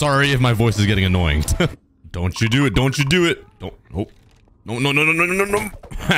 Sorry if my voice is getting annoying. don't you do it. Don't you do it. Don't. Oh. No, no, no, no, no, no, no, no.